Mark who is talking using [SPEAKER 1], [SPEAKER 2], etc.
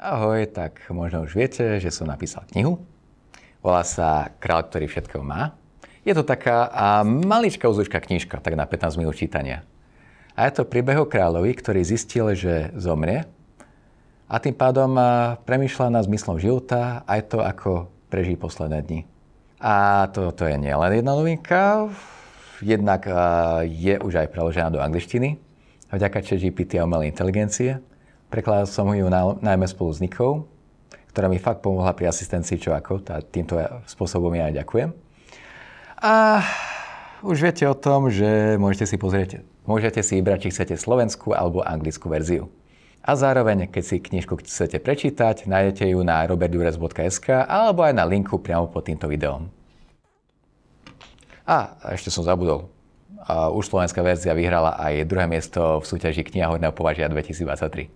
[SPEAKER 1] Ahoj, tak možno už viete, že som napísal knihu. Volá sa Král, ktorý všetko má. Je to taká a maličká uzúčka knižka, tak na 15 minút čítania. A je to príbeh o kráľovi, ktorý zistil, že zomrie a tým pádom premýšľa nad zmyslom života aj to, ako prežiť posledné dni. A to, to je nielen jedna novinka, jednak je už aj preložená do angličtiny, vďaka ChatGPT a umelej inteligencie. Prekladal som ju najmä spolu s Nikou, ktorá mi fakt pomohla pri asistencii čo ako. Tá, týmto spôsobom ja aj ďakujem. A už viete o tom, že môžete si pozrieť, môžete si vybrať, či chcete slovenskú alebo anglickú verziu. A zároveň, keď si knižku chcete prečítať, nájdete ju na robertdures.sk alebo aj na linku priamo pod týmto videom. A ešte som zabudol. Už slovenská verzia vyhrala aj druhé miesto v súťaži Kniha hodného považia 2023.